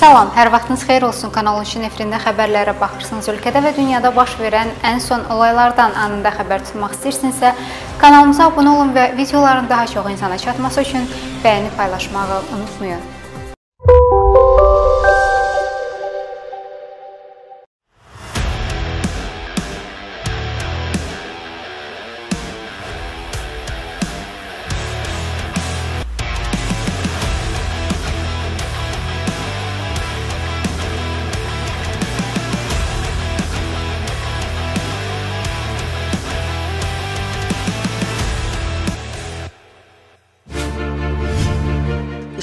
Salam, hər vaxtınız xeyir olsun. Kanalın şin efirində xəbərlərə baxırsınız. Ölkədə və dünyada baş verən ən son olaylardan anında xəbər tutmaq istəyirsinizsə, kanalımıza abunə olun və videoların daha çox insana çatması üçün bəyəni paylaşmağı unutmayın.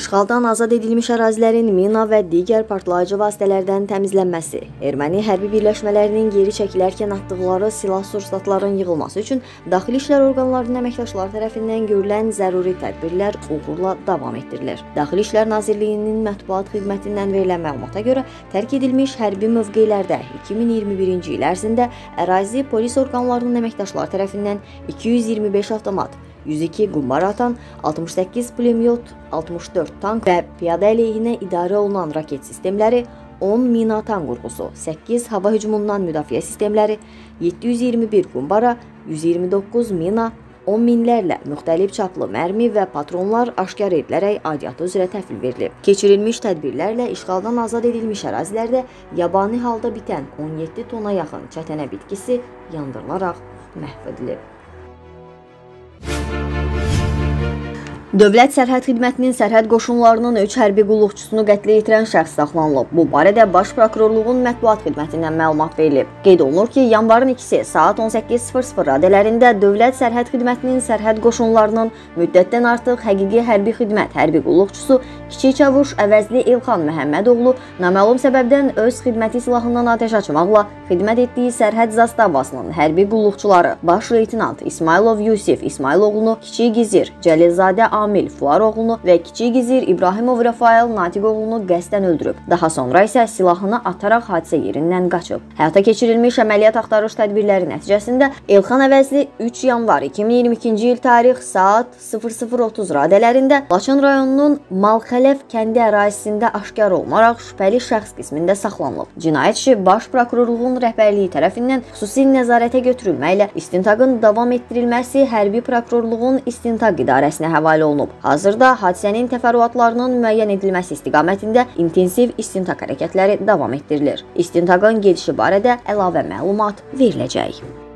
İşğaldan azad edilmiş ərazilərin mina və digər partlayıcı vasitələrdən təmizlənməsi, erməni hərbi birləşmələrinin geri çəkilərkən atdıqları silah-sursatların yığılması üçün daxili işlər orqanlarının əməkdaşları tərəfindən görülən zəruri tədbirlər uğurla davam etdirilir. Daxili İşlər Nazirliyinin mətbuat xidmətindən verilən məlumata görə tərk edilmiş hərbi mövqelərdə 2021-ci il ərzində ərazi polis orqanlarının əməkdaşları tərəfindən 225 avtomat 102 qumbar atan, 68 pulemyot, 64 tank və piyada əleyhinə idarə olunan raket sistemləri, 10 minaatan qurğusu, 8 hava hücumundan müdafiə sistemləri, 721 qumbara, 129 mina, 10 minlərlə müxtəlif çaplı mərmi və patronlar aşkar edilərək aidiyyatı üzrə təhvil verilib. Keçirilmiş tədbirlərlə işğaldan azad edilmiş ərazilərdə yabani halda bitən 17 tona yaxın çətənə bitkisi yandırılaraq məhv edilib. Dövlət Sərhəd Xidmətinin sərhəd qoşunlarının 3 hərbi qulluqçusunu qətlə yetirən şəxs saxlanılıb. Bu barədə Baş Prokurorluğun mətbuat xidmətindən məlumat verilib. Qeyd olunur ki, yanvarın 2-si saat 18:00 radələrində Dövlət Sərhəd Xidmətinin sərhəd qoşunlarının müddətdən artıq həqiqi hərbi xidmət hərbi qulluqçusu Kiçik Çavuş Əvəzli İlxan Məhəmmədoğlu naməlum səbəbdən öz xidməti silahından atəş açmaqla xidmət etdiyi sərhəd zastavasının hərbi qulluqçuları Baş leytenant İsmailov Yusif İsmailoğlunu, Kiçik Gizir Cəlilzadə Amil Fuaroğlunu və kiçik gizir İbrahimov Rafael Natiqoğlunu qəsdən öldürüb. Daha sonra isə silahını ataraq hadisə yerindən qaçıb. Həyata keçirilmiş əməliyyat axtarış tədbirləri nəticəsində Elxan Əvəzli 3 yanvar 2022-ci il tarix saat 00:30 radələrində Laçın rayonunun Malxələf kəndi ərazisində aşkar olunaraq şübhəli şəxs qismində saxlanılıb. Cinayət işi Baş prokurorluğun rəhbərliyi tərəfindən xüsusi nəzarətə götürülməklə istintaqın davam etdirilməsi hərbi prokurorluğun istintaq idarəsinə həvalə olunub. Hazırda hadisənin təfərrüatlarının müəyyən edilməsi istiqamətində intensiv istintaq hərəkətləri davam etdirilir. İstintaqın gedişi barədə əlavə məlumat veriləcək.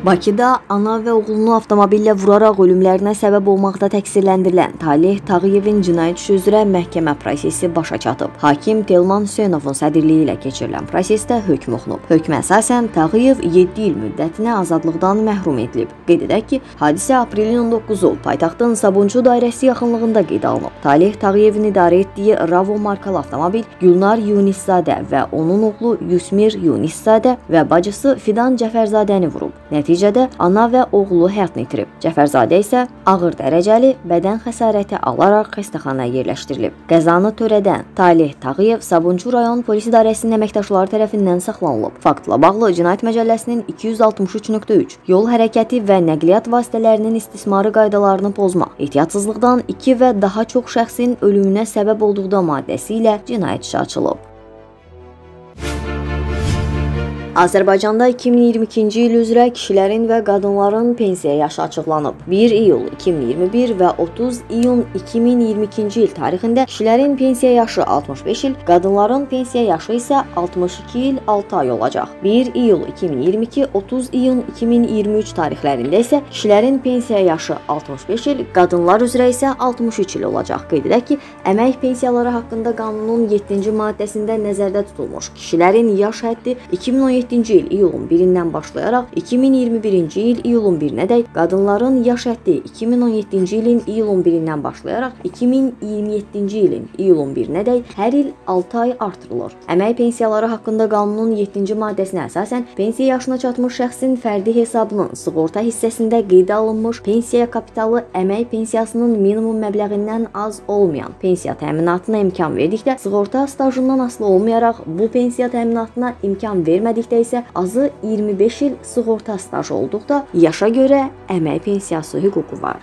Bakıda ana və oğlunu avtomobillə vuraraq ölümlərinə səbəb olmaqda təqsirləndirilən Talih Tağıyevin cinayət işi üzrə məhkəmə prosesi başa çatıb. Hakim Telman Hüseynovun sədrliyi ilə keçirilən prosesdə hökm oxunub. Hökmə əsasən Tağıyev 7 il müddətinə azadlıqdan məhrum edilib. Qeyd edək ki, hadisə aprelin 19-u paytaxtın Sabunçu dairəsi yaxınlığında qeydə alınıb. Talih Tağıyevin idarə etdiyi Ravo markalı avtomobil Gülnar Yuniszadə və onun oğlu Yusmir Yuniszadə və bacısı Fidan Cəfərzadəni vurub. Nəticə Nəticədə ana və oğlu həyatını itirib. Cəfərzadə isə ağır dərəcəli bədən xəsarəti alaraq xəstəxanaya yerləşdirilib. Qəzanı törədən Talih Tağıyev Sabunçu rayon polis idarəsinin əməkdaşları tərəfindən saxlanılıb. Faktla bağlı Cinayət Məcəlləsinin 263.3 yol hərəkəti və nəqliyyat vasitələrinin istismarı qaydalarını pozma, ehtiyatsızlıqdan 2 və daha çox şəxsin ölümünə səbəb olduqda maddəsi ilə cinayət işi açılıb. Azərbaycanda 2022-ci il üzrə kişilərin və qadınların pensiya yaşı açıqlanıb. 1 iyul 2021 və 30 iyun 2022-ci il tarixində kişilərin pensiya yaşı 65 il, qadınların pensiya yaşı isə 62 il 6 ay olacaq. 1 iyul 2022, 30 iyun 2023 tarixlərində isə kişilərin pensiya yaşı 65 il, qadınlar üzrə isə 63 il olacaq. Qeyd edək ki, əmək pensiyaları haqqında qanunun 7-ci maddəsində nəzərdə tutulmuş kişilərin yaş həddi 2017 2017-ci il iyulun 1-dən başlayaraq 2021-ci il iyulun 1-nədək, qadınların yaş həddi 2017-ci ilin iyulun 1-dən başlayaraq 2027-ci ilin iyulun 1-nədək hər il 6 ay artırılır. Əmək pensiyaları haqqında qanunun 7-ci maddəsinə əsasən pensiya yaşına çatmış şəxsin fərdi hesabının sığorta hissəsində qeydə alınmış pensiya kapitalı əmək pensiyasının minimum məbləğindən az olmayan pensiya təminatına imkan verdikdə sığorta stajından asılı olmayaraq bu pensiya təminatına imkan vermədikdə Ümumilikdə isə azı 25 il sığorta stajı olduqda yaşa görə əmək pensiyası hüququ var.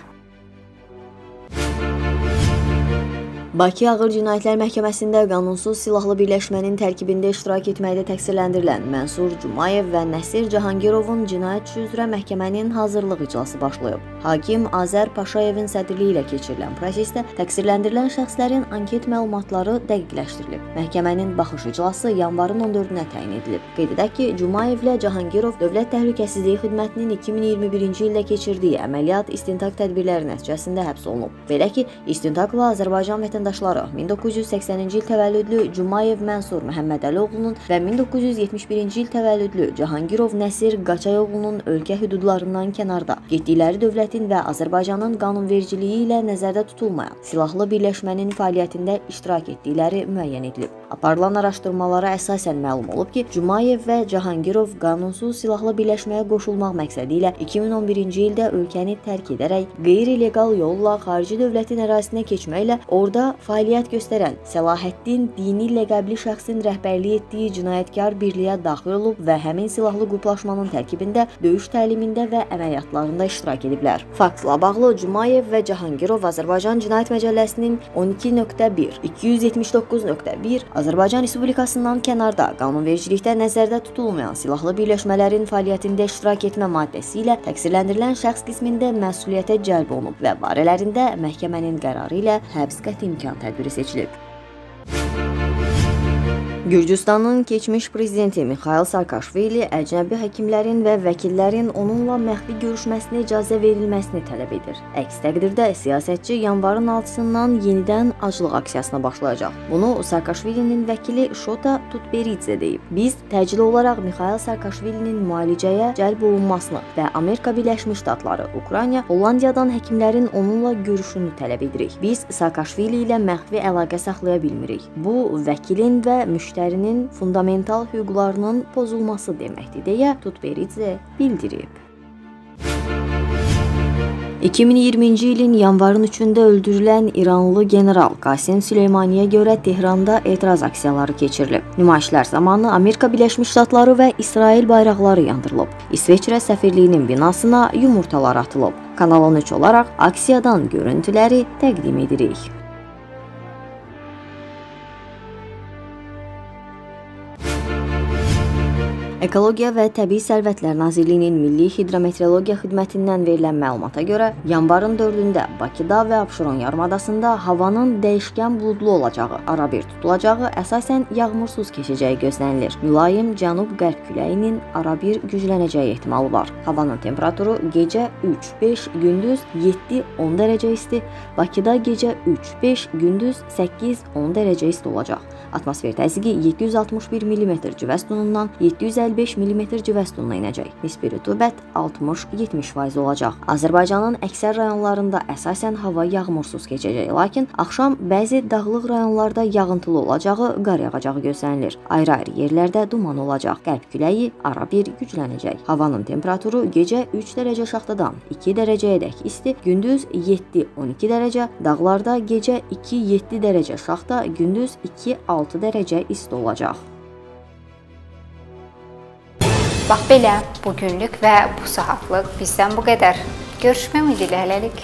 Bakı Ağır Cinayətlər Məhkəməsində qanunsuz silahlı birləşmənin tərkibində iştirak etməkdə təqsirləndirilən Mənsur Cumayev və Nəsir Cahangirovun cinayət üzrə məhkəmənin hazırlıq iclası başlayıb. Hakim Azər Paşayevin sədrliyi ilə keçirilən prosesdə təqsirləndirilən şəxslərin anket məlumatları dəqiqləşdirilib. Məhkəmənin baxış iclası yanvarın 14-nə təyin edilib. Qeyd edək ki, Cumayevlə Cahangirov Dövlət Təhlükəsizliyi Xidmətinin 2021-ci ildə keçirdiyi əməliyyat istintaq tədbirləri nəticəsində həbs olunub. Belə ki, istintaqla Azərbaycan vətəndaşları 1980-ci il təvəllüdlü Cumayev Mənsur Məhəmmədəlioğlunun və 1971-ci il təvəllüdlü Cahangirov Nəsir Qaçayoğlunun ölkə hüdudlarından kənarda getdikləri dövlət dövlətin və Azərbaycanın qanunvericiliyi ilə nəzərdə tutulmayan silahlı birləşmənin fəaliyyətində iştirak etdikləri müəyyən edilib. Aparılan araşdırmalara əsasən məlum olub ki, Cumayev və Cahangirov qanunsuz silahlı birləşməyə qoşulmaq məqsədi ilə 2011-ci ildə ölkəni tərk edərək qeyri-legal yolla xarici dövlətin ərazisinə keçməklə orada fəaliyyət göstərən Səlaheddin dini ləqəbli şəxsin rəhbərlik etdiyi cinayətkar birliyə daxil olub və həmin silahlı qruplaşmanın tərkibində döyüş təlimində və əməliyyatlarında iştirak ediblər. Faktla bağlı Cumayev və Cahangirov Azərbaycan Cinayət Məcəlləsinin 12.1, 279.1 Azərbaycan Respublikasından kənarda qanunvericilikdə nəzərdə tutulmayan silahlı birləşmələrin fəaliyyətində iştirak etmə maddəsi ilə təqsirləndirilən şəxs qismində məsuliyyətə cəlb olunub və barələrində məhkəmənin qərarı ilə həbs qəti imkan tədbiri seçilib. Gürcüstanın keçmiş prezidenti Mixail Saakashvili əcnəbi həkimlərin və vəkillərin onunla məxfi görüşməsinə icazə verilməsini tələb edir. Əks təqdirdə siyasətçi yanvarın 6-sından yenidən aclıq aksiyasına başlayacaq. Bunu Saakashvilinin vəkili Şota Tutberidze deyib. Biz təcili olaraq Mixail Saakashvilinin müalicəyə cəlb olunmasını və Amerika Birləşmiş Ştatları, Ukrayna, Hollandiyadan həkimlərin onunla görüşünü tələb edirik. Biz Saakashvili ilə məxfi əlaqə saxlaya bilmirik. Bu vəkilin və müştəri şəxslərinin fundamental hüquqlarının pozulması deməkdir deyə Tutberidze bildirib. 2020-ci ilin yanvarın 3-də öldürülən İranlı general Qasim Süleymaniyə görə Tehranda etiraz aksiyaları keçirilib. Nümayişlər zamanı Amerika Birləşmiş Ştatları və İsrail bayraqları yandırılıb. İsveçrə səfirliyinin binasına yumurtalar atılıb. Kanal 13 olaraq aksiyadan görüntüləri təqdim edirik. Ekologiya və Təbii Sərvətlər Nazirliyinin Milli Hidrometeorologiya Xidmətindən verilən məlumata görə, yanvarın 4-də Bakıda və Abşeron yarımadasında havanın dəyişkən buludlu olacağı, arabir tutulacağı, əsasən yağmursuz keçəcəyi gözlənilir. Mülayim cənub-qərb küləyinin arabir güclənəcəyi ehtimalı var. Havanın temperaturu gecə 3-5, gündüz 7-10 dərəcə isti, Bakıda gecə 3-5, gündüz 8-10 dərəcə isti olacaq. Atmosfer təzyiqi 761 mm civə sütunundan 750 4,5 mm civə sütununa enəcək. Nisbi rütubət 60-70% olacaq. Azərbaycanın əksər rayonlarında əsasən hava yağmursuz keçəcək, lakin axşam bəzi dağlıq rayonlarda yağıntılı olacağı, qar yağacağı gözlənilir. Ayrı-ayrı yerlərdə duman olacaq. Qərb küləyi ara bir güclənəcək. Havanın temperaturu gecə 3 dərəcə şaxtadan 2 dərəcəyədək isti, gündüz 7-12 dərəcə, dağlarda gecə 2-7 dərəcə şaxta, gündüz 2-6 dərəcə isti olacaq. Bax belə, bu günlük və bu saatlıq bizdən bu qədər. Görüşmək ümidi ilə hələlik.